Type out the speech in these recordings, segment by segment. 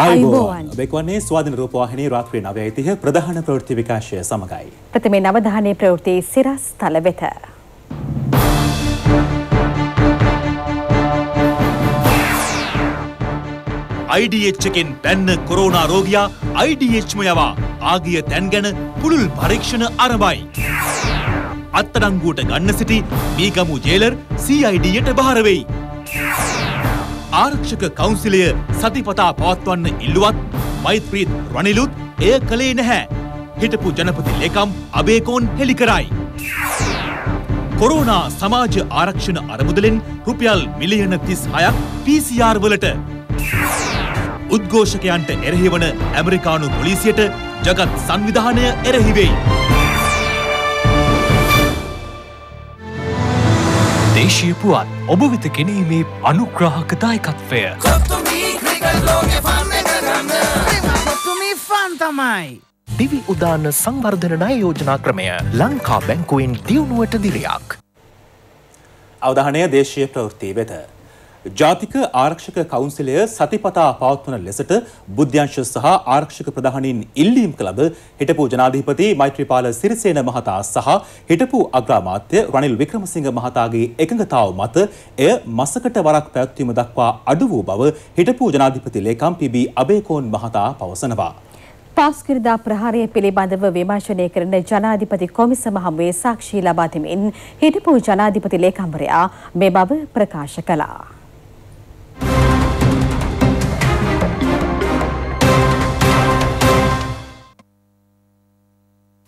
අයිබෝවන් බෙක්වන්නේ ස්වාධන රූපවාහිනී රාත්‍රී නවය ඉතිහ ප්‍රධාන ප්‍රවෘත්ති විකාශය සමඟයි. ප්‍රථමේ නවධානය ප්‍රවෘත්ති සිරස් තල වෙත. IDH එකෙන් පැන්න කොරෝනා රෝගයා IDHම යවා ආගිය තැන් ගැන පුළුල් පරීක්ෂණ අරබයි. අත්තඩංගුවට ගන්න සිටි මීගමු ජේලර් CIDයට භාරවෙයි. ආරක්ෂක කවුන්සිලය සතිපතා පවත්වන්න ඉල්ලුවත් මෛත්‍රීත් රනිලුත් එය කළේ නැහැ. හිටපු ජනපති ලේකම් අබේකෝන් හෙළි කරයි. කොරෝනා සමාජ ආරක්ෂණ අරමුදලෙන් රුපියල් මිලියන තිස් හයක් PCR වලට උද්ඝෝෂකයන්ට එරෙහිවන ඇමරිකානු පොලිසියට ජගත් සංවිධානය එරෙහිවෙයි. දේශීය පුවත් ඔබ වෙත ගෙනීමේ අනුග්‍රාහක දායකත්වය. ෆන් තමයි. දිවි උදාන සංවර්ධන ණය යෝජනා ක්‍රමය ලංකා බැංකුවෙන් දියුණුවට දිරයක්. අවධානය දේශීය ප්‍රවෘත්ති වෙත. ජාතික ආරක්ෂක කවුන්සිලය සතිපතා පවත්වන ලෙසට බුද්ධ්‍යංශ සහ ආරක්ෂක ප්‍රධානීන් ඉල්ලීම් කළද හිටපු ජනාධිපති මෛත්‍රීපාල සිරිසේන මහතා සහ හිටපු අග්‍රාමාත්‍ය රනිල් වික්‍රමසිංහ මහතාගේ එකඟතාව මත එය මසකට වරක් පැවැත්වීම දක්වා අඩු වූ බව හිටපු ජනාධිපති ලේකම් පී.බී. අබේකෝන් මහතා පවසනවා. පාස්කිරදා ප්‍රහාරය පිළිබඳව විමර්ශනය කරන ජනාධිපති කොමිසම හමුවේ සාක්ෂි ලබා දෙමින් හිටපු ජනාධිපති ලේකම්වරයා මේ බව ප්‍රකාශ කළා.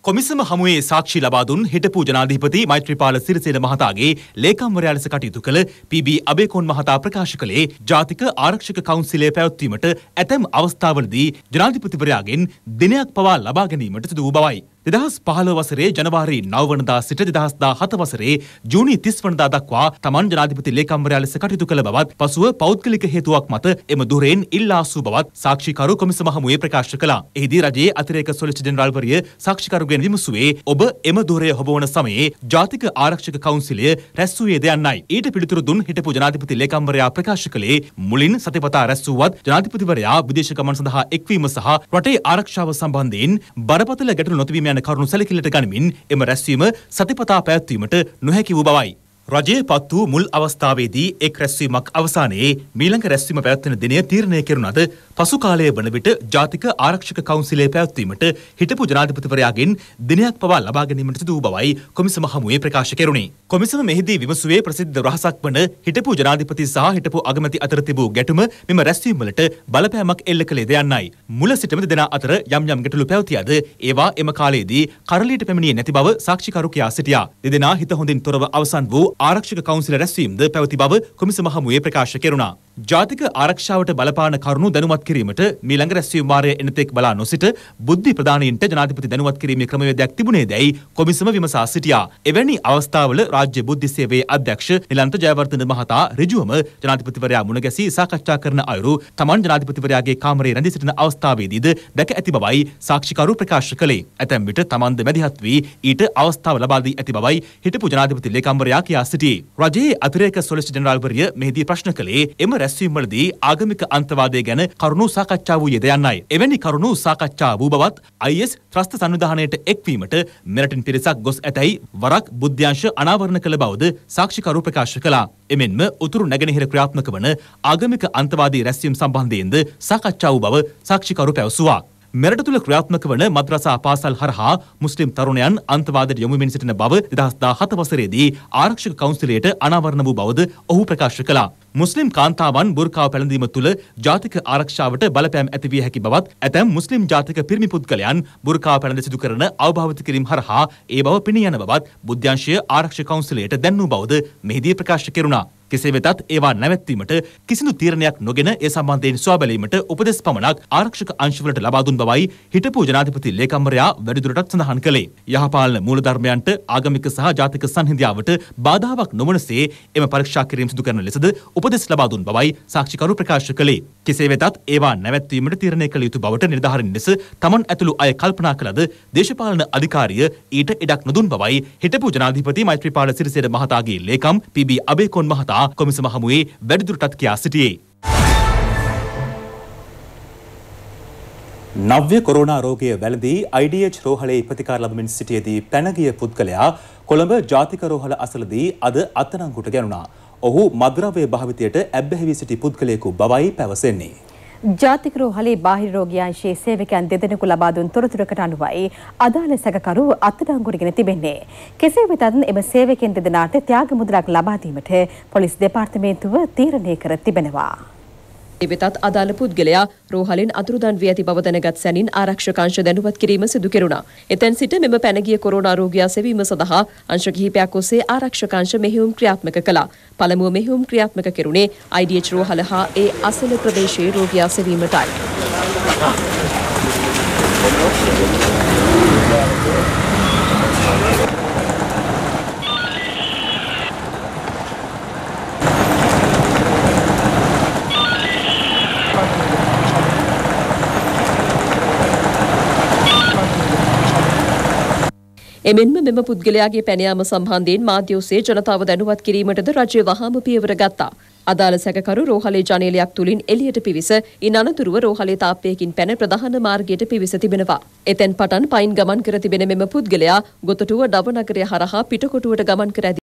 කොමිසම හමුවේ සාක්ෂි ලබා දුන් හිටපු ජනාධිපති මෛත්‍රීපාල සිරිසේන මහතාගේ ලේකම්වරයා ලෙස කටයුතු කළ පී.බී. අබේකෝන් මහතා ප්‍රකාශ කළේ ජාතික ආරක්ෂක කවුන්සිලය පැවැත්වීමට ඇතැම් අවස්ථාවලදී ජනාධිපතිවරයාගෙන් දිනයක් පවා ලබා ගැනීමට සිදු වූ බවයි. දෙදහස් පහළ වසරේ ජනවාරි නවවනදා සිට දෙදහස්දා හත වසරේ ජූනි තිස් වනදා දක්වා තමන් ජනාධිපති ලේකම්වරයා ලෙස කටයුතු කළ බවත් පසුව පෞද්ගලික හේතුවක් මත එම දුරෙන් ඉල්ලාසූ බවත් සාක්ෂිකරු කොමිසම හමුවේ ප්‍රකාශ කළා. එහිදී රජයේ අතිරේක සොලිසිටර් ජෙනරාල්වරිය සාක්ෂිකරුගෙන් විමසුවේ ඔබ එම දුරය හොබවන සමයේ ජාතික ආරක්ෂක කවුන්සිලය රැස් වූයේ දෙයන්නයි. ඊට පිළිතුරු දුන් හිටපු ජනාධිපති ලේකම්වරයා ප්‍රකාශ කළේ මුලින් සතිපතා රැස් වූවත් ජනාධිපතිවරයා විදේශ ගමන් සඳහා එක්වීම සහ රටේ ආරක්ෂාව සම්බන්ධයෙන් බරපතල ගැටලු නොතිබීම යන කරුණු සැලකිල්ලට ගනිමින් එම රැස්වීම සතිපතා පැවැත්වීමට නොහැකි වූ බවයි. රජය පත් වූ මුල් අවස්ථාවේදී එක් රැස්වීමක් අවසානයේ මීළඟ රැස්වීම පැවැත්වෙන දිනය තීරණය කෙරුණද පසු කාලය වන විට ජාතික ආරක්ෂක කවුන්සිලය පැවැත්වීමට හිටපු ජනාධිපතිවරයාගෙන් දිනයක් පවා ලබා ගැනීමට සිදු වූ බවයි කොමිසම හමුවේ ප්‍රකාශ කෙරුණේ. කොමිසම මෙහිදී විමසුවේ ප්‍රසිද්ධ රහසක් වන හිටපු ජනාධිපති සහ හිටපු අගමැති අතර තිබූ ගැටුම මෙම රැස්වීම වලට බලපෑමක් එල්ල කළේ දෙයන්නයි. මුල සිටම දෙදෙනා අතර යම් යම් ගැටලු පැවතියද ඒවා එම කාලයේදී කරලියට පැමිණියේ නැති බව සාක්ෂිකරු කියා සිටියා. දෙදෙනා හිත හොඳින් තොරව අවසන් වූ ආරක්ෂක කවුන්සිල රැස්වීම්ද පැවති බව කොමිසම හමුවේ ප්‍රකාශ කෙරුණා. ජාතික ආරක්ෂාවට බලපාන කරුණු දැනුවත් කිරීමට මීළඟ රැස්වීම වාරය එනතෙක් බලා නොසිට බුද්ධි ප්‍රධානීන්ට ජනාධිපති දැනුවත් කිරීමේ ක්‍රමවේදයක් තිබුණේ දැයි කොමිසම විමසා සිටියා. එවැනි අවස්ථාවල රාජ්‍ය බුද්ධි සේවයේ අධ්‍යක්ෂ නිලන්ත ජයවර්ධන මහතා ඍජුවම ජනාධිපතිවරයා මුණ ගැසී සාකච්ඡා කරන අයුරු තමන් ජනාධිපතිවරයාගේ කාමරයේ රැඳී සිටින අවස්ථාවේදීද දැක ඇති බවයි සාක්ෂිකරු ප්‍රකාශ කළේ. ඇතැම් විට තමන්ද මැදිහත් වී ඊට අවස්ථාව ලබා දී ඇති බවයි හිටපු ජනාධිපති ලේකම්වරයා කියා සිටියේ. රජයේ අතිරේක සොලිසිටර් ජෙනරාල්වරිය මෙහිදී ප්‍රශ්න කළේ එම රැස්වීම්වලදී ආගමික අන්තවාදය ගැන කරුණු සාකච්ඡා වූයේ ද යන්නයි. එවැනි කරුණු සාකච්ඡා වූ බවත් IS ත්‍රස්ත සංවිධානයට එක්වීමට මෙරටින් පිරිසක් ගොස් ඇතැයි වරක් බුද්ධ්‍යංශ අනාවරණ කළ බවද සාක්ෂිකරු ප්‍රකාශ කළා. එමෙන්ම උතුරු නැගෙනහිර ක්‍රියාත්මක වන ආගමික අන්තවාදී රැස්වීම් සම්බන්ධයෙන්ද සාකච්ඡා වූ බව සාක්ෂිකරු පැවසුවා. මෙරට තුළ ක්‍රියාත්මක වන මද්‍රසා පාසල් හරහා මුස්ලිම් තරුණයන් අන්තවාදයට යොමුමින් සිටින බව 2017 වසරේදී ආරක්ෂක කවුන්සිලයට අනාවරණ වූ බවද ඔහු ප්‍රකාශ කළා. මුස්ලිම් කාන්තාවන් බුර්කාව පැළඳීම තුළ ජාතික ආරක්ෂාවට බලපෑම් ඇතිවිය හැකි බවත් ඇතැම් මුස්ලිම් ජාතික පිරිමි පුද්ගලයන් බුර්කාව පැළඳ සිදු කරන අවභාවිත කිරීම හරහා ඒ බව පෙනී යන බවත් බුද්ධ්‍යංශය ආරක්ෂක කවුන්සිලයට දැන්වූ බවද මෙහිදී ප්‍රකාශ කෙරුණා. කෙසේ වෙතත් ඒවා නැවැත්වීමට කිසිදු තීරණයක් නොගෙන ඒ සම්බන්ධයෙන් සොයා බැලීමට උපදෙස් පමණක් ආරක්ෂක අංශවලට ලබා දුන් බවයි හිටපු ජනාධිපති ලේකම්වරයා වැඩිදුරටත් සඳහන් කළේ. යහපාලන මූලධර්මයන්ට ආගමික සහ ජාතික සංහිඳියාවට බාධාවක් නොවනසේ එම පරීක්ෂා කිරීම සිදු කරන ලෙසද උපදෙස් ලබා දුන් බවයි සාක්ෂිකරු ප්‍රකාශ කළේ. කෙසේ වෙතත් ඒවා නැවැත්වීමට තීරණය කළ යුතු බවට නිර්ධාරණ ලෙස තමන් ඇතුළු අය කල්පනා කළද දේශපාලන අධිකාරිය ඊට ඉඩක් නොදුන් බවයි හිටපු ජනාධිපති මෛත්‍රීපාල සිරිසේන මහතාගේ ලේකම් පී.බී. අබේකොන් මහතා කොමිසම හමුවේ වැඩිදුරටත් කියා සිටියේ. නව්‍ය කොරෝනා රෝගය වැළඳී IDH රෝහලේ ප්‍රතිකාර ලබමින් සිටියේදී පැනගිය පුද්ගලයා කොළඹ ජාතික රෝහල අසලදී අද අත්අඩංගුවට ගැනුණා. ඔහු මද්‍රව්‍ය භාවිතයට ඇබ්බැහි වී සිටි පුද්ගලයෙකු බවයි පැවසෙන්නේ. ජාතික රෝහලේ බාහිර රෝගියාංශයේ සේවකයන් දෙදෙනෙකු ලබා දුන් තොරතුරකට අනුවයි අදාළ සැකකරු අත්අඩංගුවටගෙන තිබෙන්නේ. කෙසේ වෙතත් එම සේවකයන් දෙදෙනාට ත්‍යාග මුද්‍රාවක් ලබා දීමට පොලිස් දෙපාර්තමේන්තුව තීරණය කර තිබෙනවා. වෙතත් අදාළ පුද්ගලයා රෝහලෙන් අතුරුදන් වී ඇති බව දැනගත් සැනින් ආරක්ෂකංශ දැනුවත් කිරීම සිදු කෙරුණා. එතැන් සිට මෙම පැනගිය කොරෝනා රෝගයා සෙවීම සඳහා අංශ කිහිපයක් ඔස්සේ ආරක්ෂකංශ මෙහෙයුම් ක්‍රියාත්මක කළා. පළමුව මෙහෙයුම් ක්‍රියාත්මක කෙරුණේ IDH රෝහල හා ඒ අසල ප්‍රදේශයේ රෝගයා සෙවීමටයි. එමෙන්ම මෙම පුද්ගලයාගේ පැනයාම සම්බන්ධයෙන් මාධ්‍ය ඔස්සේ ජනතාව දැනුවත් කිරීමටද රජය වහාම පියවර ගත්තා. අදාළ සැකකරු රෝහලේ ජනේලයක් තුලින් එළියට පිවිස ඉන් අනතුරුව රෝහලේ තාප්පයකින් පැන ප්‍රධාන මාර්ගයට පිවිස තිබෙනවා. එතෙන් පටන් පයින් ගමන් කර තිබෙන මෙම පුද්ගලයා ගොතටුව ඩවනගරය හරහා පිටකොටුවට ගමන් කර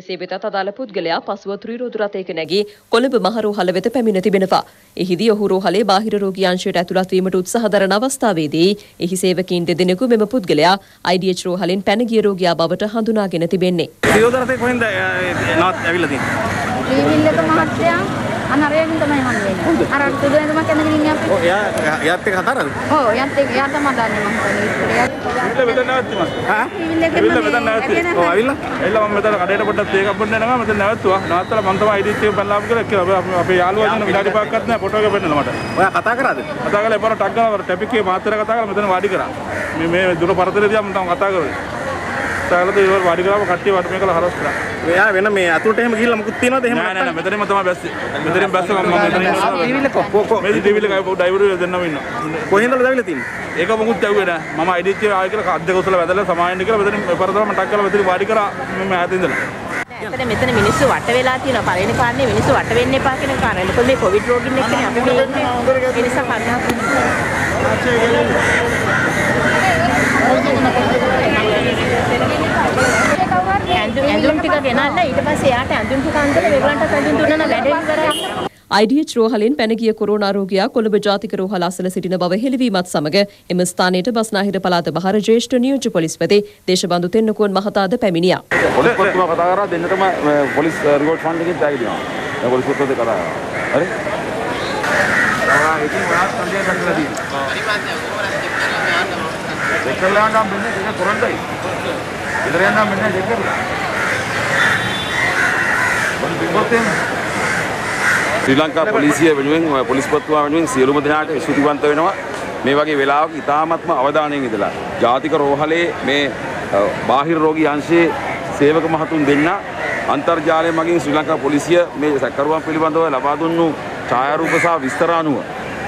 එසේ වෙතත් අදාළ පුද්ගලයා පසුව ත්‍රිරෝධ රථයක නැගී කොළඹ මහරෝහල වෙත පැමිණ තිබෙනවා. එහිදී ඔහු රෝහලේ බාහිර රෝගියාංශයට ඇතුළත් වීමට උත්සාහ දරන අවස්ථාවේදී එහි සේවකීන් දෙදෙනෙකු මෙම පුද්ගලයා IDH රෝහලෙන් පැන ගිය රෝගියා බවට හඳුනාගෙන තිබෙන්නේ. ත්‍රිරෝධ රථේ කොහෙන්ද නවත් ඇවිල්ලා තියෙන්නේ? ත්‍රිවිල්ලක මහත්තයා අනරයෙන් තමයි හම්බෙන්නේ. අර සුදුවෙන්දමක් ඇඳගෙන ඉන්නේ අපි. ඔව් එයා එයාත් එක්ක කතා කරන්නේ. ඔව් යත් එක්ක යා තමයි දන්නේ මම. ඉල්ල මෙතන නැවතුමා. හා? ඉල්ල මෙතන නැවතුනේ. ඔව් ඇවිල්ලා. ඇවිල්ලා මම මෙතන කඩේට පොඩ්ඩක් තේ එකක් බොන්න යනවා. මෙතන නැවතුවා. නවත්තලා මම තමයි ID එක බලලාම කියලා කිව්වා. අපේ අපේ යාළුවා දෙන විනාඩි පහක්වත් නැහැ ෆොටෝ එක පෙන්නලා මට. ඔයා කතා කරාද? කතා කරලා එපාර ටක් ගාලා ටැපික් එකේ මාතර කතා කරලා මෙතන වාඩි කරා. මේ මේ දුර පරතරේදී මම තම කතා කරේ. තාලද ඉවර වාඩි කරාම කට්ටිය වට මේකලා හරස් කරා. මෙයා වෙන මේ අතුරට එහෙම ගිහිල්ලා මොකුත් තියනවද එහෙම නෑ නෑ නෑ මෙතනින්ම තමයි බැස්සේ. මෙතනින් බැස්ස මම මෙතනින් ඉන්නවා. ටීවීල කො කො මේ ටීවීල ගාව ඩ්‍රයිවර් දෙන්නම ඉන්නවා. කොහෙන්දද දැවිලා තින්නේ ඒක මොකුත් ඇහුවේ නෑ. මම ID එක ආයෙ කියලා අද්දක උසල වැදලා සමායන්න කියලා මෙතනින් එපාරතම මටක් කරලා මෙතනින් වාඩි කරා මම ඈත ඉඳලා. ඇත්තට මෙතන මිනිස්සු වට වෙලා තියෙනවා. පළවෙනි කාරණේ මිනිස්සු වට වෙන්න එපා කියන කාරණේ. මොකද මේ කොවිඩ් රෝගීන් එක්කනේ අපි මේ ඉන්නේ. ඒ නිසා කරුණා ඇඳුම් ටික ගෙනල්ලා ඊට පස්සේ එයාට ඇඳුම් ටික අන්දලා ඒගොල්ලන්ට ඇඳුම් දුන්නා වැඩේ ඉවරයි. IDH රෝහලෙන් පැනගිය කොරෝනා රෝගයා කොළඹ ජාතික රෝහල අසල සිටින බව හෙළිවීමත් සමග එම ස්ථානයට බස්නාහිර පළාත බහර ජ්‍යෙෂ්ඨ නියෝජ්‍ය පොලිස්පති දේශබන්දු තෙන්නකෝන් මහතාද පැමිණියා. පොලිස් පොත්තුම කතා කරා දෙන්නටම පොලිස් රිකෝඩ් ෆන්ඩ් එකෙන් තෑගි දෙනවා. පොලිස් පොත්තුවේ කතා කරා. හරි? ඔයා ඉතින් ඔයා සම්පූර්ණ කරලා තියෙනවා. දෙකලා නම් මෙන්න දෙක කොරන්ඩයි. ඉතර යනවා මෙන්න දෙක කරලා. මොන බිම්බොතෙන් ශ්‍රී ලංකා පොලිසිය වෙනුවෙන් පොලිස් පොත්තුවා වෙනුවෙන් සියලුම දෙනාට ස්තුතිවන්ත වෙනවා. මේ වගේ වෙලාවක ඉතාමත්ම අවධානයෙන් ඉඳලා ජාතික රෝහලේ මේ බාහිර රෝගී අංශයේ සේවක මහතුන් දෙන්න අන්තර්ජාලය මගින් ශ්‍රී ලංකා පොලිසිය මේ සැකරුවන් පිළිබඳව ලබා දුන්නු ඡායාරූප සහ විස්තර අනුව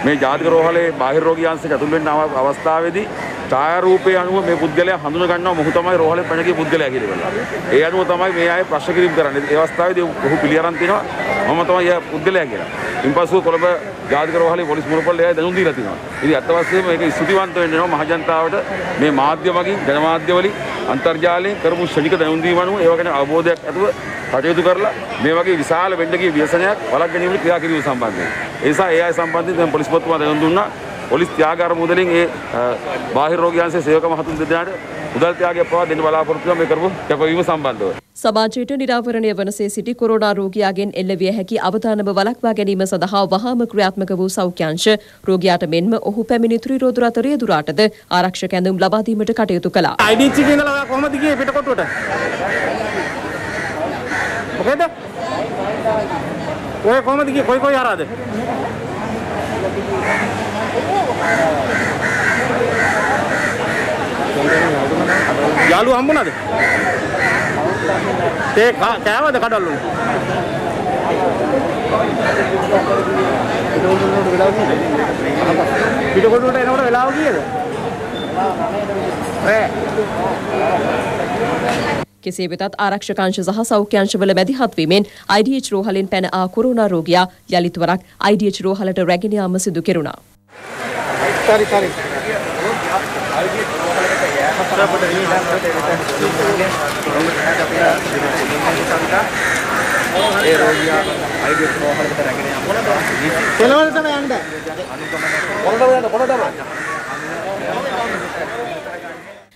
මේ ජාතික රෝහලේ බාහිර රෝගී අංශයට ඇතුල් වෙන්න අවස්ථාවේදී ඡායාරූපයේ අනුව මේ පුද්ගලයා හඳුන ගන්නවා මොහු තමයි රෝහලේ පැනගිය පුද්ගලයා කියලා. ඒ අනුව තමයි මේ අය ප්‍රශ්න කිරීම කරන්නේ. ඒ අවස්ථාවේදී ඔහු පිළිඅරන් තිනවා මම තමයි යා පුද්ගලයා කියලා. ඉන්පසුව කොළඹ ජාතික රෝහලේ පොලිස් මුරපොල්ලේ අය දැනුම් දීලා තිනවා. ඉතින් අත් වශයෙන්ම මේක ස්තුතිවන්ත වෙන්න වෙනවා මහජනතාවට මේ මාධ්‍ය මගින් ජනමාධ්‍ය වලින් අන්තර්ජාලයෙන් කරපු ශනික දැනුම් දීම අනුව ඒව ගැන අවබෝධයක් ඇතුව කටයුතු කරලා මේ වගේ විශාල වෙන්න ගිය ව්‍යසනයක් වළක් ගැනීමට ක්‍රියා කිරීම සම්බන්ධයෙන්. ඒ නිසා ඒ අය සම්බන්ධයෙන් දැන් පොලිස් පොත්තුමා දැනුම් දුන්නා. පොලිස් ත්‍යාගාර මුදලින් ඒ බාහිර රෝගියන්සේ සේවක මහතුන් දෙදෙනාට මුදල් ත්‍යාගයක් පවා දෙන්න බලාපොරොත්තු වෙනවා මේ කරපු කැපවීම සම්බන්ධව. සමාජයට නිරාවරණය වනසේ සිටි කොරෝනා රෝගයාගෙන් එල්ලවිය හැකි අවධානම වලක්වා ගැනීම සඳහා වහාම ක්‍රියාත්මක වූ සෞඛ්‍යංශ රෝගයාට මෙන්ම ඔහු පැමිණි ත්‍රිරෝධ රථ රියදුරාටද ආරක්ෂක ඇඳුම් ලබා දීමට කටයුතු කළා. IDC එකේ ඉඳලා ඔයා කොහමද ගියේ පිටකොටුවට? මොකද? ඔය කොහමද ගියේ කොයි කොයි ආරාද? යාළුවා හම්බුණාද? ඒ කෑවද කඩල්ලු? පිටකොටුවට එනකොට වෙලාව කීයද? කෙසේ වෙතත් ආරක්ෂකංශ සහ සෞඛ්‍යංශවල මැදිහත් වීමෙන් IDH රෝහලෙන් පැන ආ කොරෝනා රෝගියා යළිත් වරක් IDH රෝහලට රැගෙන යාම සිදු කෙරුණා. සරි සරි. ඒ රෝගියා අයිඩියස් රෝහලකට රැගෙන යනවා. කෙලවර තමයි යන්න. පොළොට යන්න පොළොටම.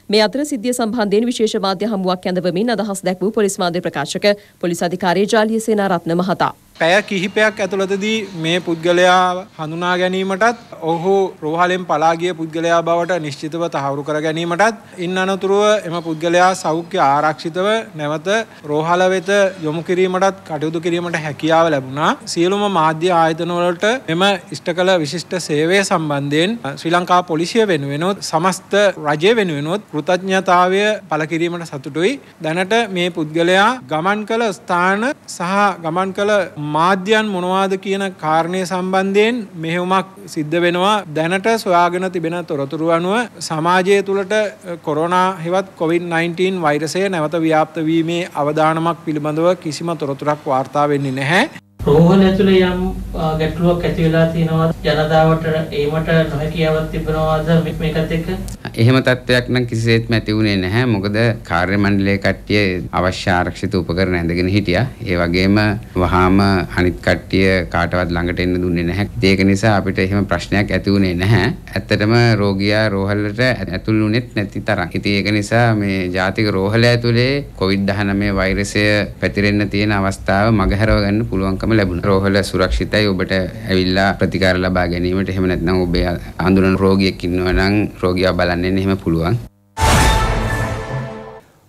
මේ අතර සිද්ධිය සම්බන්ධයෙන් විශේෂ මාධ්‍ය හමුවක් ඇඳවමින් අදහස් දැක්වූ පොලිස් මාධ්‍ය ප්‍රකාශක පොලිස් අධිකාරී ජාලිය සේනාරත්න මහතා. පැය කිහිපයක් ඇතුළතදී මේ පුද්ගලයා හඳුනා ගැනීමටත් ඔහු රෝහලෙන් පලාගිය පුද්ගලයා බවට නිශ්චිතව තහවුරු කර ගැනීමටත් ඉන් අනතුරුව එම පුද්ගලයා සෞඛ්‍ය ආරක්ෂිතව නැවත රෝහල වෙත යොමු කිරීමටත් කටයුතු කිරීමට හැකියාව ලැබුණා. සියලුම මාධ්‍ය ආයතනවලට එම ඉෂ්ට කළ විශිෂ්ට සේවය සම්බන්ධයෙන් ශ්‍රී ලංකා පොලිසිය වෙනුවෙනොත් සමස්ත රජය වෙනුවෙනොත් කෘතඥතාවය පළ කිරීමට සතුටුයි. දැනට මේ පුද්ගලයා ගමන් කළ ස්ථාන සහ ගමන් කළ මාධ්‍යයන් මොනවාද කියන කාරණය සම්බන්ධයෙන් මෙහෙවුමක් සිද්ධ වෙනවා දැනට සොයාගෙන තිබෙන තොරතුරු අනුව සමාජය තුළට කොරෝනා හෙවත් COVID-19 වෛරසය නැවත ව්‍යාප්ත වීමේ අවධානමක් පිළිබඳව කිසිම තොරතුරක් වාර්තා වෙන්නේ නැහැ. රෝහල ඇතුළේ යම් අ, ගැටලුවක් ඇති වෙලා තියෙනවද ජනතාවට ඒමට නොහැකියාවක් තිබෙනවද මේ- මේකත් එක්ක එහෙම තත්ත්වයක් නම් කිසිසේත්ම ඇති වුණේ නැහැ. මොකද කාර්ය මණ්ඩලයේ කට්ටිය අවශ්‍ය ආරක්ෂිත උපකරණ ඇඳගෙන හිටියා. ඒ වගේම වහාම අනිත් කට්ටිය කාටවත් ළඟට එන්න දුන්නේ නැහැ. ඉතින් ඒක නිසා අපිට එහෙම ප්‍රශ්නයක් ඇති වුණේ නැහැ. ඇත්තටම රෝගියා රෝහලට ඇතුල් වුණෙත් නැති තරම්. ඉතින් ඒක නිසා මේ ජාතික රෝහල ඇතුලේ COVID-19 වෛරසය පැතිරෙන්න තියෙන අවස්ථාව මගහැරව ගන්න පුළුවන්කම ලැබුණා. රෝහල සුරක්ෂිතයි ඔබට ඇවිල්ලා ප්‍රතිකාර ලබා ගැනීමට එහෙම නැත්නම් ඔබේ හඳුනන රෝගියෙක් ඉන්නවා නම් රෝගියා බලන්න එන්න එහෙම පුළුවන්.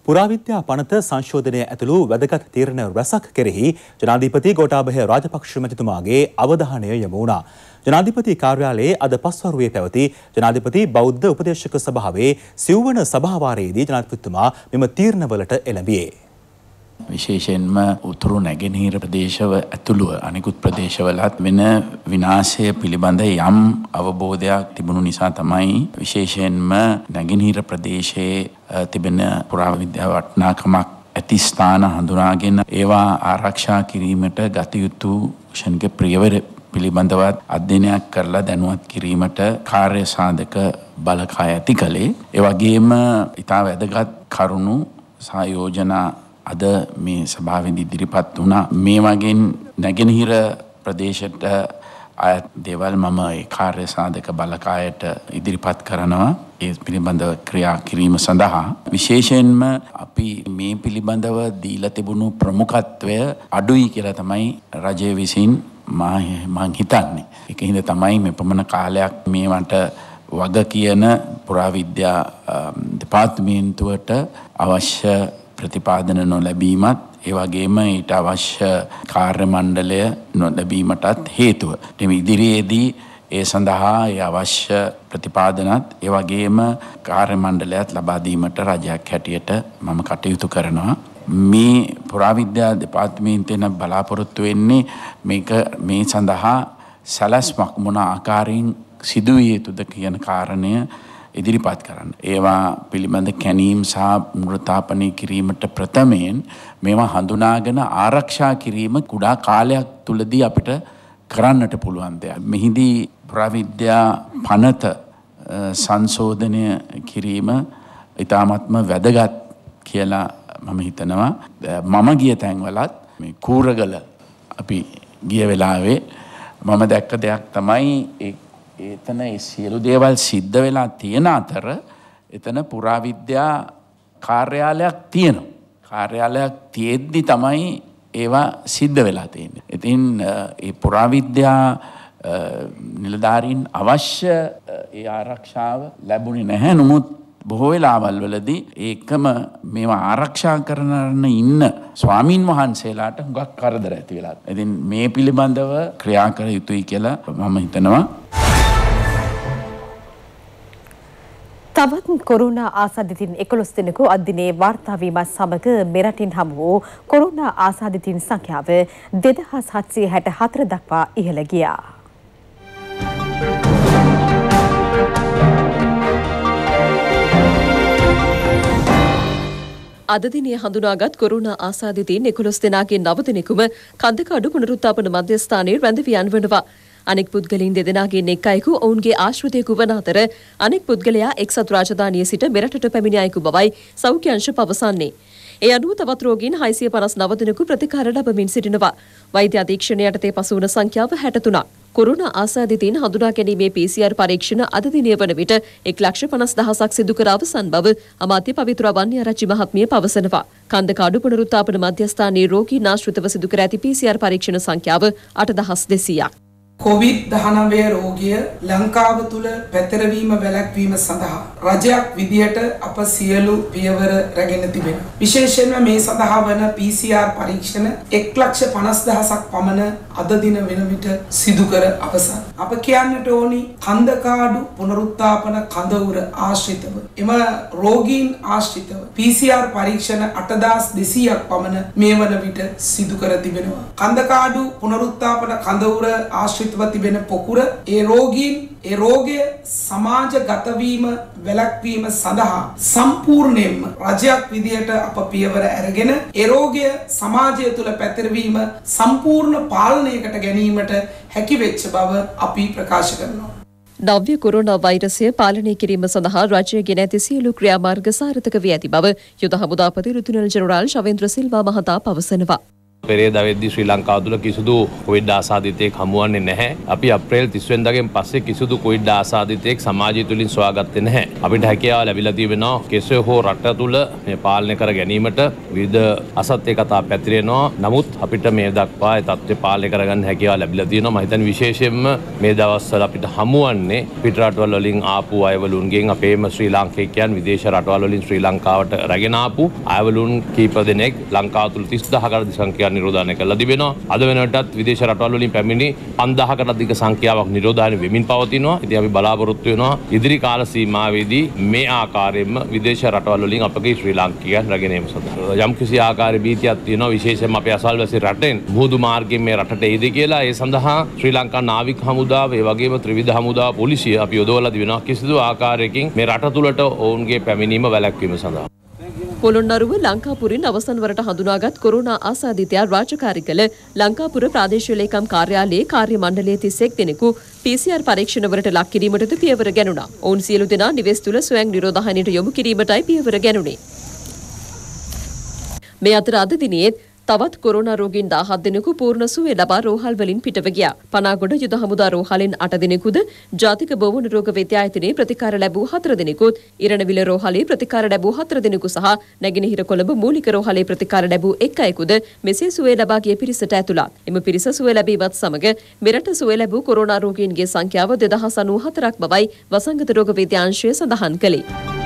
පුරාවිද්‍යා පනත සංශෝධනය ඇතුළු වැදගත් තීරණ රැසක් කෙරෙහි ජනාධිපති ගෝඨාභය රාජපක්ෂ මැතිතුමාගේ අවධානය යොමු වුණා. ජනාධිපති කාර්යාලයේ අද පස්වරුවේ පැවති ජනාධිපති බෞද්ධ උපදේශක සභාවේ සිව්වන සභාවාරයේදී ජනාධිපතිතුමා මෙම තීරණවලට එළඹියේ. විශේෂයෙන්ම උතුරු නැගෙනහිර ප්‍රදේශව ඇතුළුව අනිකුත් ප්‍රදේශවලත් වෙන විනාශය පිළිබඳ යම් අවබෝධයක් තිබුණු නිසා තමයි විශේෂයෙන්ම නැගෙනහිර ප්‍රදේශයේ අ, තිබෙන පුරාවිද්‍යා වටනාකමක් ඇති ස්ථාන හඳුනාගෙන ඒවා ආරක්ෂා කිරීමට ගත යුතු ෂණික ප්‍රියවර පිළිබඳවත් අධ්‍යයනයක් කරලා දැනුවත් කිරීමට කාර්ය සාධක බලකාය ඇති කළේ. ඒ වගේම ඉතා වැදගත් කරුණු සායෝජනා අද මේ සභාවෙදි ඉදිරිපත් වුණා. මේ වගෙන් නැගෙනහිර ප්‍රදේශයට අයත් දේවල් මම ඒ කාර්ය සාධක බලකායට ඉදිරිපත් කරනවා. ඒ පිළිබඳව ක්‍රියා කිරීම සඳහා විශේෂයෙන්ම අපි මේ පිළිබඳව දීලා තිබුණු ප්‍රමුඛත්වය අඩුයි කියලා තමයි රජය විසින් මං හිතන්නේ. ඒක හින්දා තමයි මේ පමණ කාලයක් මේවට වග කියන පුරාවිද්‍යා දෙපාර්තමේන්තුවට අවශ්‍ය ප්‍රතිපාදන නොලැබීමත් ඒ වගේම ඊට අවශ්‍ය කාර්ය මණ්ඩලය නොලැබීමටත් හේතුව. එම ඉදිරියේදී ඒ සඳහා ඒ අවශ්‍ය ප්‍රතිපාදනත් ඒ වගේම කාර්ය මණ්ඩලයත් ලබා දීමට රජයක් හැටියට මම කටයුතු කරනවා. මේ පුරාවිද්‍යා දෙපාර්තමේන්තුවෙන් බලාපොරොත්තු වෙන්නේ මේක මේ සඳහා සැලැස්මක් මොන ආකාරයෙන් සිදුවිය යුතුද කියන කාරණය ඉදිරිපත් කරන්න. ඒවා පිළිබඳ කැනීම් සහ මෘතාපනය කිරීමට ප්‍රථමයෙන් මේවා හඳුනාගෙන ආරක්ෂා කිරීම කුඩා කාලයක් තුළදී අපිට කරන්නට පුළුවන් දෙයක්. මෙහිදී ප්‍රවිද්‍යා පනත සංශෝධනය කිරීම ඉතාමත්ම වැදගත් කියලා මම හිතනවා. මම ගිය තැන්වලත් මේ කූරගල අපි ගිය වෙලාවේ මම දැක්ක දෙයක් තමයි එතන ඒ සියලු දේවල් සිද්ධ වෙලා තියෙන අතර එතන පුරාවිද්‍යා කාර්යාලයක් තියෙනවා. කාර්යාලයක් තියෙද්දි තමයි ඒවා සිද්ධ වෙලා තියෙන්නේ. ඉතින් ඒ පුරාවිද්‍යා නිලධාරීන් අවශ්‍ය ඒ ආරක්ෂාව ලැබුණේ නැහැ. නමුත් බොහෝ වෙලාවල් වලදී ඒකම මේවා ආරක්ෂා කරන ඉන්න ස්වාමීන් වහන්සේලාට හුඟක් කරදර ඇති වෙලා. ඉතින් මේ පිළිබඳව ක්‍රියා කර යුතුයි කියලා මම හිතනවා. තවත් කොරුණා ආසාදිතින් එකොළොස් දෙනෙකු අද්දිනේ වාර්තාවීමත් සමග මෙරටින් හමු වූ කොරුණා ආසාදිතින් සංඛ්‍යාව දෙදහස් හත්සේ හැට හතර දක්වා ඉහළ ගියා. අද දිනේ හඳුනාගත් කොරුණා ආසාදිතයින් 11 දෙනාගේ නව දෙනෙකුම කන්දකාඩු පුනරුත්ථාපන මධ්‍යස්ථානයේ රැඳවියන් වනවා. අනෙක් පුද්ගලයින් දෙදෙනාගෙන් එක් අයෙකු ඔවුන්ගේ ආශ්‍රිතයෙකු වන අතර අනෙක් පුද්ගලයා එක්සත් රාජධානිය සිට මෙරටට පැමිණි අයෙකු බවයි සෞඛ්‍ය අංශ පවසන්නේ. ඒ අනුව තවත් රෝගීන් 659 දෙනෙකු ප්‍රතිකාර ලබමින් සිටිනවා. වෛද්‍ය අධීක්ෂණය යටතේ පසු වන සංඛ්‍යාව 63ක්. කොරුණා ආසාදිතයින් හඳුනා ගැනීමේ PCR පරීක්ෂණ අද දිනය වන විට 1,50,000ක් සිදු කර අවසන් බව අමාත්‍ය පවිත්‍ර වන්‍යාරච්චි මහත්මිය පවසනවා. කන්දකාඩු පුනරුත්ථාපන මධ්‍යස්ථානයේ රෝගීන් ආශ්‍රිතව සිදු කර ඇති PCR පරීක්ෂණ සංඛ්‍යාව 8200ක්. කොවිඩ්-19 රෝගය ලංකාව තුළ පැතිරවීම වැළැක්වීම සඳහා රජයක් විදියට අප සියලු පියවර රැගෙන තිබෙනවා. විශේෂයෙන්ම මේ සඳහා වන PCR පරීක්ෂණ 1,50,000ක් පමණ අද දින වෙන විට සිදු කර අවසන්. අප කියන්නට ඕනි කන්දකාඩු පුනරුත්ථාපන කඳවුර ආශ්‍රිතව එම රෝගීන් ආශ්‍රිතව PCR පරීක්ෂණ 8200ක් පමණ මේ වන විට සිදු කර තිබෙනවා. කන්දකාඩු පුනරුත්ථාපන කඳවුර ආශ්‍රිත ආශ්‍රිතව තිබෙන පොකුර ඒ රෝගීන් ඒ රෝගය සමාජගත වීම වැළැක්වීම සඳහා සම්පූර්ණයෙන්ම රජයක් විදියට අප පියවර අරගෙන ඒ රෝගය සමාජය තුළ පැතිරවීම සම්පූර්ණ පාලනයකට ගැනීමට හැකි වෙච්ච බව අපි ප්‍රකාශ කරනවා. නව්‍ය කොරෝනා වෛරසය පාලනය කිරීම සඳහා රජය ගෙන ඇති සියලු ක්‍රියාමාර්ග සාර්ථක වී ඇති බව යුද හමුදාපති රුතුනල් ජෙනරාල් ශවේන්ද්‍ර සිල්වා මහතා පවසනවා. පෙරේද වෙද්දී ශ්‍රී ලංකාව තුළ කිසිදු කොවිඩ් ආසාදිතයෙක් හමුවන්නේ නැහැ. අපි අප්‍රේල් 30 වෙනිදාගෙන් පස්සේ කිසිදු කොවිඩ් ආසාදිතයෙක් සමාජය තුලින් සොයාගත්තේ නැහැ. අපිට හැකියාව ලැබිලා තියෙනවා කෙසේ හෝ රට තුළ මේ පාලනය කර ගැනීමට විවිධ අසත්‍ය කතා පැතිරෙනවා. නමුත් අපිට මේ දක්වා ඒ තත්ත්වය පාලනය කරගන්න හැකියාව ලැබිලා තියෙනවා. මම හිතන්නේ විශේෂයෙන්ම මේ දවස්වල අපිට හමුවන්නේ පිට රටවල් වලින් ආපු අයවලුන්ගෙන් අපේම ශ්‍රී ලාංකිකයන් විදේශ රටවල් වලින් ශ්‍රී ලංකාවට රැගෙන ආපු අයවලුන් කීප දෙනෙක් ලංකාව තුළ 30000කට සංඛ්‍යා නිරෝධානය කරලා තිබෙනවා. අද වෙනකොටත් විදේශ රටවල් වලින් පැමිණි 5000කට අධික සංඛ්‍යාවක් නිරෝධානය වෙමින් පවතිනවා. ඉතින් අපි බලාපොරොත්තු වෙනවා ඉදිරි කාල සීමාවේදී මේ ආකාරයෙන්ම විදේශ රටවල් වලින් අපගේ ශ්‍රී ලාංකිකයන් රැගෙන ඒම සඳහා යම් කිසි ආකාරයේ භීතියක් තියෙනවා විශේෂයෙන්ම අපේ අසල්වැසි රටෙන් මුහුදු මාර්ගයෙන් මේ රටට එයිද කියලා ඒ සඳහා ශ්‍රී ලංකා නාවික හමුදාව ඒ වගේම ත්‍රිවිධ හමුදාව පොලිසිය අපි යොදවලා තිබෙනවා කිසිදු ආකාරයකින් මේ රට තුළට ඔවුන්ගේ පැමිණීම වැළැක්වීම සඳහා පොළොන්නරුව ලංකාපුරින් අවසන් වරට හඳුනාගත් කොරුණා ආසාදිතයා රාජකාරි කළ ලංකාපුර ප්‍රාදේශීය ලේකම් කාර්යාලයේ කාර්ය මණ්ඩලයේ 31 දෙනෙකු PCR පරීක්ෂණවලට ලක් කිරීමටද පියවර ගැනුණා. ඔවුන් සියලු දෙනා නිවෙස් තුළ ස්වයං නිරෝධායනයට යොමු කිරීමටයි පියවර ගැනුණේ. මේ අතර අද දිනේත් තවත් කොරෝනා රෝගීන් 17 දෙනෙකු පූර්ණ සුවය ලබා රෝහල් වලින් පිටව ගියා. පනාගොඩ යුද හමුදා රෝහලෙන් 8 දෙනෙකුද ජාතික බෝවන රෝග වෛද්‍යායතනයේ ප්‍රතිකාර ලැබූ 4 දෙනෙකුත් ඉරණවිල රෝහලේ ප්‍රතිකාර ලැබූ 4 දෙනෙකු සහ නැගෙනහිර කොළඹ මූලික රෝහලේ ප්‍රතිකාර ලැබූ එක් අයෙකුද මෙසේ සුවය ලබා ගිය පිරිසට ඇතුළත්. එම පිරිස සුවය ලැබීමත් සමග මෙරට සුවය ලැබූ කොරෝනා රෝගීන්ගේ සංඛ්‍යාව 2094ක් බවයි වසංගත රෝග වෛද්‍යාංශය සඳහන් කළේ.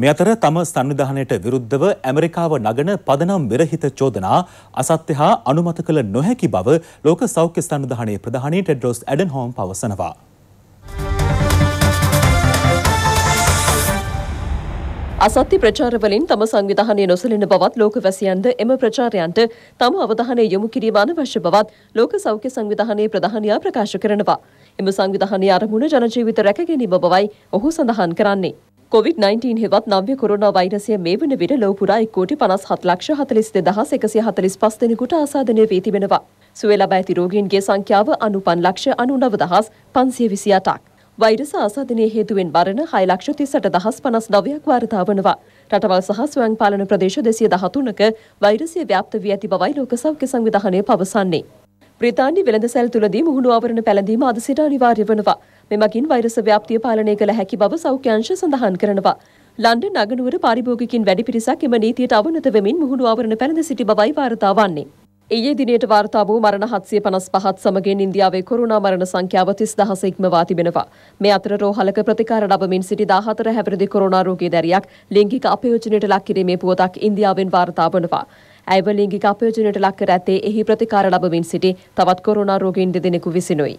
මේ අතර තම සංවිධානයට විරුද්ධව ඇමරිකාව නගන පදනම් විරහිත චෝදනා අසත්‍ය හා අනුමත කළ නොහැකි බව ලෝක සෞඛ්‍ය සංවිධානයේ ප්‍රධානී ටෙඩ්රොස් ඇඩන්හෝම් පවසනවා. අසත්‍ය ප්‍රචාරවලින් තම සංවිධානය නොසලෙන බවත් ලෝකවැසියන්ද එම ප්‍රචාරයන්ට තම අවධානය යොමු කිරීම අනවශ්‍ය බවත් ලෝක සෞඛ්‍ය සංවිධානයේ ප්‍රධානියා ප්‍රකාශ කරනවා. එම සංවිධානයේ අරමුණ ජනජීවිත රැකගැනීම බවයි ඔහු සඳහන් කරන්නේ. COVID-19 හෙවත් නව්‍ය කොරෝනා වෛරසය මේ වන විට ලෝපුරා එක් කෝටි 57 ලක්ෂ 42145 දෙනෙකුට ආසාදනය වී තිබෙනවා. සුවය ලබා ඇති රෝගීන්ගේ සංඛ්‍යාව 95 ලක්ෂ 99528ක්. වෛරස ආසාදනයේ හේතුවෙන් මරණ 6 ලක්ෂ 38059ක් වාර්තා වනවා. රටවල් සහ ස්වයං පාලන ප්‍රදේශ 213ක වෛරසය ව්‍යාප්ත වී ඇති බවයි ලෝක සෞඛ්‍ය සංවිධානය පවසන්නේ. බ්‍රිතාන්‍ය වෙළඳසැල් තුලදී මුහුණු ආවරණ පැළඳීම අද සිට අනිවාර්ය වනවා. මෙමගින් වෛරස ව්‍යාප්තිය පාලනය කළ හැකි බව සෞඛ්‍ය අංශ සඳහන් කරනවා. ලන්ඩන් නගනුවර පාරිභෝගිකින් වැඩි පිරිසක් එම නීතියට අවනත වෙමින් මුහුණු ආවරණ පැළඳ සිටි බවයි වාර්තා වන්නේ. ඊයේ දිනයට වාර්තා වූ මරණ 755ත් සමගින් ඉන්දියාවේ කොරෝනා මරණ සංඛ්‍යාව 30000 ඉක්මවා තිබෙනවා. මේ අතර රෝහලක ප්‍රතිකාර ලබමින් සිටි 14 හැවිරිදි කොරෝනා රෝගී දැරියක් ලිංගික අපයෝජනයට ලක් කිරීමේ පුවතක් ඉන්දියාවෙන් වාර්තා වනවා. ඇයව ලිංගික අපයෝජනයට ලක් කර ඇත්තේ එහි ප්‍රතිකාර ලබමින් සිටි තවත් කොරෝනා රෝගීන් දෙදෙනෙකු විසිනුයි.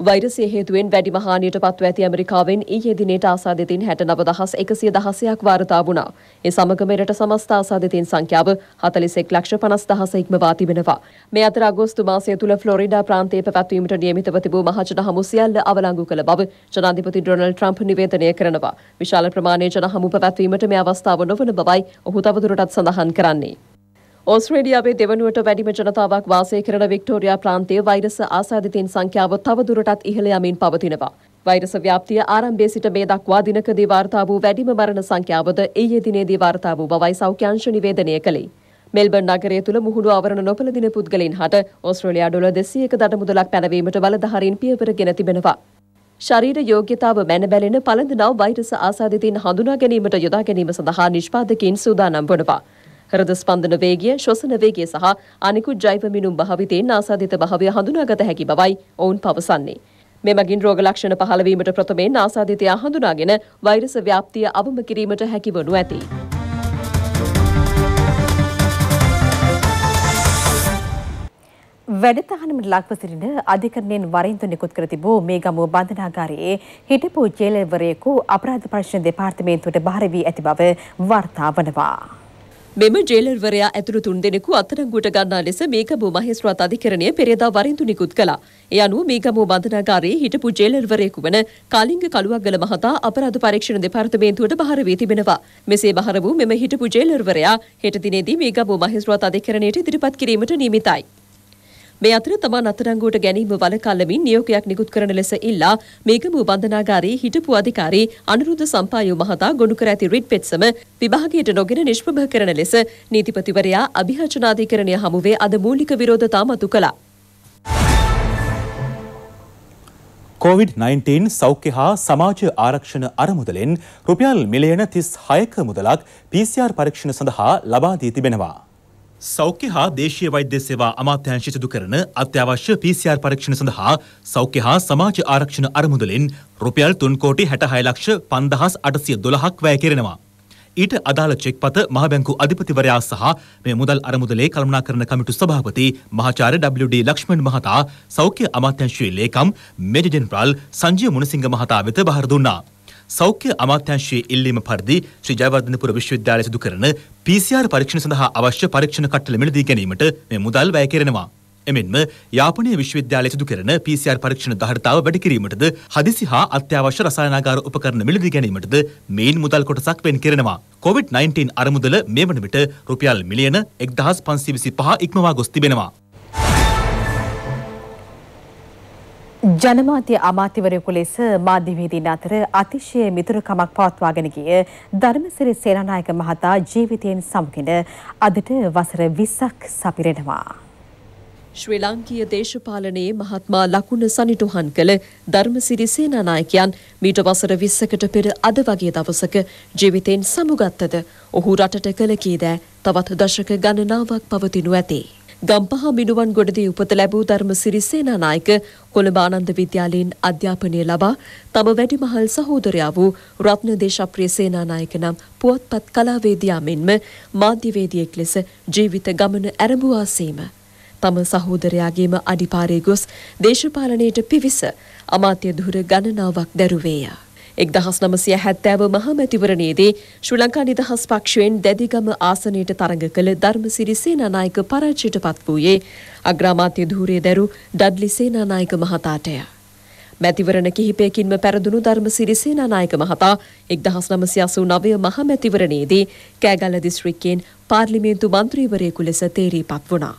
වෛරසය හේතුවෙන් වැඩිම හානියට පත්ව ඇති ඇමරිකාවෙන් ඊයේ දිනේට ආසාදිතින් 69116ක් වාර්තා වුණා. ඒ සමග මෙරට සමස්ත ආසාදිතින් සංඛ්‍යාව 41 ලක්ෂ 50000 ඉක්මවා තිබෙනවා. මේ අතර අගෝස්තු මාසය තුල ෆ්ලොරිඩා ප්‍රාන්තයේ පැවැත්වීමට නියමිතව තිබූ මහජන හමු සියල්ල අවලංගු කළ බව ජනාධිපති ඩොනල්ඩ් ට්‍රම්ප් නිවේදනය කරනවා. විශාල ප්‍රමාණයේ ජන හමු පැවැත්වීමට මේ අවස්ථාව නොවන බවයි ඔහු තවදුරටත් සඳහන් කරන්නේ. ඕස්ට්‍රේලියාවේ දෙවනුවට වැඩිම ජනතාවක් වාසය කරන වික්ටෝරියා ප්‍රාන්තයේ වෛරස ආසාදිතයින් සංඛ්‍යාව තවදුරටත් ඉහළ යමින් පවතිනවා. වෛරස ව්‍යාප්තිය ආරම්භයේ සිට මේ දක්වා දිනකදී වාර්තා වූ වැඩිම මරණ සංඛ්‍යාවද ඊයේ දිනේදී වාර්තා වූ බවයි සෞඛ්‍ය අංශ නිවේදනය කළේ. මෙල්බර්න් නගරය තුළ මුහුණු ආවරණ නොපළදින පුද්ගලයින් හට ඕස්ට්‍රේලියා ඩොලර් 200ක දඩමුදලක් පැනවීමට බලධාරීන් පියවරගෙන තිබෙනවා. ශරීර යෝග්‍යතාව මැන බැලෙන පළඳනව වෛරස ආසාදිතයින් හඳුනා ගැනීමට යොදා ගැනීම සඳහා නිෂ්පාදකයින් සූදානම් වනවා. හෘද ස්පන්දන වේගය, ශ්වසන වේගය සහ අනිකුත් ජෛව මිනුම් භාවිතයෙන් ආසාදිත භාවය හඳුනාගත හැකි බවයි ඔවුන් පවසන්නේ. මෙමගින් රෝග ලක්ෂණ පහළ වීමට ප්‍රථමයෙන් ආසාදිතයා හඳුනාගෙන වෛරස ව්‍යාප්තිය අවම කිරීමට හැකි වනු ඇති. වැඩතහනමට ලක්ව සිටින අධිකරණයෙන් වරින්තු නිකුත් කර තිබූ මේ ගමුව බන්ධනාගාරයේ හිටපු ජේලවරයෙකු අපරාධ ප්‍රශ්න දෙපාර්තමේන්තුවට බාර වී ඇති බව වාර්තා වනවා. මෙම ජේලර්වරයා ඇතුළු තුන් දෙනෙකු අත්අඩංගුවට ගන්නා ලෙස මේගමු මහේස්ත්‍රාත් අධිකරණය පෙරේදා වරින්තු නිකුත් කළා. ඒ අනුව මේගමු බන්ධනාගාරයේ හිටපු ජේලර්වරයෙකු වන කාලිංග කළුවක්ගල මහතා අපරාධ පරීක්ෂණ දෙපාර්තමේන්තුවට බහර වී තිබෙනවා. මෙසේ බහර වූ මෙම හිටපු ජේලර්වරයා හෙට දිනේදී මේගමු මහේස්ත්‍රාත් අධිකරණයට ඉදිරිපත් කිරීමට නියමිතයි. මේ අතර තමන් අත්අඩංගුවට ගැනීම වළකල්ලමින් නියෝගයක් නිකුත් කරන ලෙස ඉල්ලා මේගමු බන්ධනාගාරයේ හිටපු අධිකාරී අනුරුද්ධ සම්පායෝ මහතා ගොනු කර ඇති රිට් පෙත්සම විභාගයට නොගෙන නිෂ්ප්‍රභ කරන ලෙස නීතිපතිවරයා අභියාචනාධිකරණය හමුවේ අද මූලික විරෝධතා මතු කළා. COVID-19 සෞඛ්‍ය හා සමාජ ආරක්ෂණ අරමුදලෙන් රුපියල් මිලියන 36ක මුදලක් PCR පරීක්ෂණ සඳහා ලබා දී තිබෙනවා. සෞඛ්‍ය හා දේශීය වෛද්‍ය සේවා අමාත්‍යාංශය සිදු කරන අත්‍යවශ්‍ය PCR පරීක්ෂණ සඳහා සෞඛ්‍ය හා සමාජ ආරක්ෂණ අරමුදලෙන් රුපියල් 3 කෝටි 66 ලක්ෂ 5812ක් වැය කෙරෙනවා. ඊට අදාළ චෙක්පත මහ බැංකු අධිපතිවරයා සහ මේ මුදල් අරමුදලේ කළමනාකරණ කමිටු සභාපති මහාචාර්ය WD ලක්ෂ්මන් මහතා සෞඛ්‍ය අමාත්‍යාංශයේ ලේකම් මේජර් ජෙනරාල් සංජීව මුණසිංහ මහතා වෙත බහර දුන්නා. සෞඛ්‍ය අමාත්‍යංශයේ ඉල්ලීම පරිදි ශ්‍රී ජයවර්ධනපුර විශ්වවිද්‍යාලය සිදු කරන PCR පරීක්ෂණ සඳහා අවශ්‍ය පරීක්ෂණ කට්ටල මිලදී ගැනීමට මේ මුදල් වැය කෙරෙනවා. එමෙන්ම යාපනයේ විශ්වවිද්‍යාලය සිදු කරන PCR පරීක්ෂණ දහඩතාව වැඩි කිරීමටද හදිසි හා අත්‍යවශ්‍ය රසායනාගාර උපකරණ මිලදී ගැනීමටද මේන් මුදල් කොටසක් වෙන් කෙරෙනවා. COVID-19 අරමුදල මේ වන විට රුපියල් මිලියන 1525 ඉක්මවා ගොස් තිබෙනවා. ජනමාධ්‍ය අමාත්‍යවරයෙකු ලෙස මාධ්‍යවේදීන් අතර අතිශය මිතුරුකමක් පවත්වාගෙන ගිය ධර්මසිරි සේනානායක මහතා ජීවිතයෙන් සමුගෙන අදට වසර 20ක් සපිරෙනවා. ශ්‍රී ලංකීය දේශපාලනයේ මහත්මා ලකුණ සනිටුහන් කළ ධර්මසිරි සේනානායකයන් මීට වසර 20කට පෙර අද වගේ දවසක ජීවිතයෙන් සමුගත්තද ඔහු රටට කළ කීදෑ තවත් දශක ගණනාවක් පවතිනු ඇතේ. ගම්පහ මිනුවන් ගොඩදී උපත ලැබූ ධර්ම සිරිසේනානායක කොළඹ ආනන්ද විද්‍යාලයෙන් අධ්‍යාපනය ලබා තම වැඩිමහල් සහෝදරයා වූ රත්න දේශප්‍රිය සේනානායක නම් පුවත්පත් කලාවේදියා මෙන්ම මාධ්‍යවේදියෙක් ලෙස ජීවිත ගමන ඇරඹුවා සීම. තම සහෝදරයාගේම අඩිපාරේ ගොස් දේශපාලනයට පිවිස අමාත්‍ය දුර ගණනාවක් දැරුවේය. එක්දහස් නමසය හැත්තෑව මහමැතිවරණයේදී ශ්‍රී ලංකා නිදහස් පක්ෂයෙන් දැදිගම ආසනයට තරඟ කළ ධර්මසිරි සේනානායක පරාජයට පත් වූයේ අග්‍රාමාත්‍ය ධූරය දැරු ඩඩ්ලි සේනානායක මහතාටය. මැතිවරණ කිහිපයකින්ම පැරදුණු ධර්මසිරි සේනානායක මහතා එක්දහස් නමසය අසූ නවය මහමැතිවරණයේදී කෑගල්ල දිස්ත්‍රික්කයෙන් පාර්ලිමේන්තු මන්ත්‍රීවරයෙකු ලෙස තේරී පත් වුණා.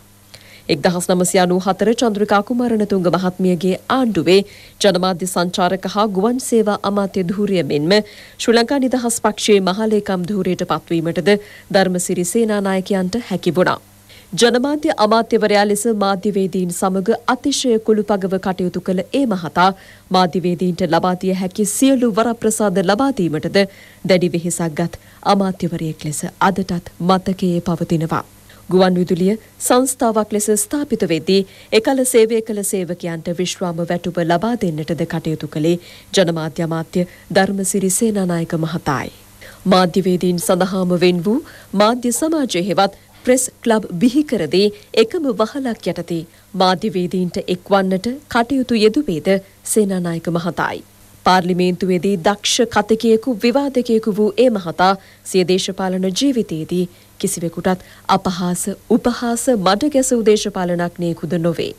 එක්දහස් නමසය අනු හතර චන්ද්‍රකා කුමාරණතුංග මහත්මියගේ ආණ්ඩුවේ ජනමාධ්‍ය සංචාරක හා ගුවන් සේවා අමාත්‍ය ධූරිය මෙන්ම ශ්‍රී ලංකා නිදහස් පක්ෂයේ මහලේකම් ධූරයට පත්වීමටද ධර්මසිරි සේනානායකයන්ට හැකි වුණා. ජනමාධ්‍ය අමාත්‍යවරයා ලෙස මාධ්‍යවේදීන් සමග අතිශය කුළුපගව කටයුතු කළ ඒ මහතා මාධ්‍යවේදීන්ට ලබා දිය හැකි සියලු වරප්‍රසාද ලබා දීමටද දැඩි වෙහෙසක් ගත් අමාත්‍යවරයෙක් ලෙස අදටත් මතකයේ පවතිනවා. ගුවන් විදුලිය සංස්ථාවක් ලෙස ස්ථාපිත වෙද්දී එකල සේවය කළ සේවකයන්ට විශ්වාම වැටුප ලබා දෙන්නටද කටයුතු කළේ ජනමාධ්‍ය අමාත්‍ය ධර්මසිරි සේනානායක මහතායි. මාධ්‍යවේදීන් සඳහාම වෙන් වූ මාධ්‍ය සමාජය හෙවත් ප්‍රෙස් ක්ලබ් බිහි කර දී එකම වහලක් යටතේ මාධ්‍යවේදීන්ට එක්වන්නට කටයුතු යෙදුවේද සේනානායක මහතායි. පාර්ලිමේන්තුවේදී දක්ෂ කතකයෙකු විවාදකයෙකු වූ ඒ මහතා සිය දේශපාලන ජීවිතයේදී කිසිවෙකුටත් අපහාස උපහාස මඩගැසූ දේශපාලනඥයෙකුද නොවේ.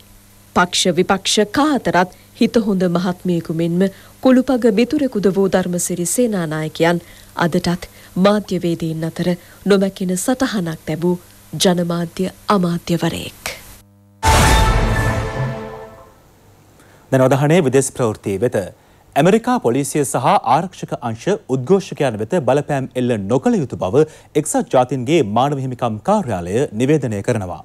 පක්ෂ විපක්ෂ කා අතරත් හිත හොඳ මහත්මයෙකු මෙන්ම කුළුපග මිතුරෙකුද වූ ධර්මසිරි සේනානායකයන් අදටත් මාධ්‍යවේදීන් අතර නොමැකෙන සටහනක් තැබූ ජනමාධ්‍ය අමාත්‍යවරයෙක්. දැන් අවධානය විදේශ ප්‍රවෘත්ති වෙත ඇමරිකා පොලිසිය සහ ආරක්ෂක අංශ උද්ඝෝෂකයන් වෙත බලපෑම් එල්ල නොකළ යුතු බව එක්සත් ජාතීන්ගේ මානව හිමිකම් කාර්යාලය නිවේදනය කරනවා.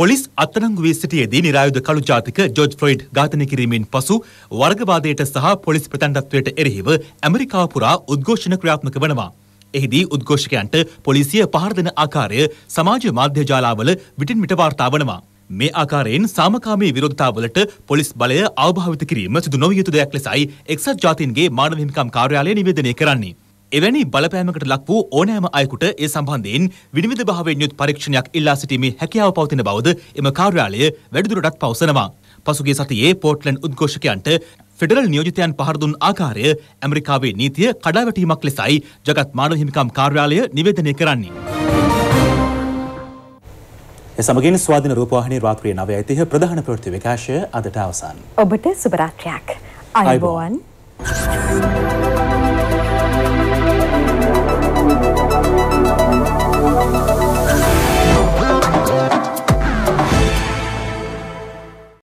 පොලිස් අත්අඩංගු වී සිටියේදී නිරායුධ කළු ජාතික ජෝර්ජ් ෆ්ලොයිඩ් ඝාතනය කිරීමෙන් පසු වර්ගවාදයට සහ පොලිස් ප්‍රචණ්ඩත්වයට එරෙහිව ඇමරිකාව පුරා උද්ඝෝෂණ ක්‍රියාත්මක වනවා. එහිදී උද්ඝෝෂකයන්ට පොලිසිය පහර දෙන ආකාරය සමාජ මාධ්‍ය ජාලාවල විටින් විට වාර්තා වනවා. මේ ආකාරයෙන් සාමකාමී විරෝධතාවලට පොලිස් බලය අවභාවිත කිරීම සිදු නොවිය යුතු දෙයක් ලෙසයි එක්සත් ජාතීන්ගේ මානව හිමිකම් කාර්යාලය නිවේදනය කරන්නේ. එවැනි බලපෑමකට ලක් වූ ඕනෑම අයෙකුට ඒ සම්බන්ධයෙන් විනිවිද භාවයෙන් යුත් පරීක්ෂණයක් ඉල්ලා සිටීමේ හැකියාව පවතින බවද එම කාර්යාලය වැඩිදුරටත් පවසනවා. පසුගිය සතියේ පෝර්ට්ලන්ඩ් උද්ඝෝෂකයන්ට ෆෙඩරල් නියෝජිතයන් පහර දුන් ආකාරය ඇමරිකාවේ නීතිය කඩාවැටීමක් ලෙසයි ජගත් මානව හිමිකම් කාර්යාලය නිවේදනය කරන්නේ. සමගින් ස්වාධීන රූපවාහිනී රාත්‍රියේ 9:30 ප්‍රධාන ප්‍රවෘත්ති විකාශය අදට අවසන්. ඔබට සුබ රාත්‍රියක්. අයබෝවන්. අයබෝවන්.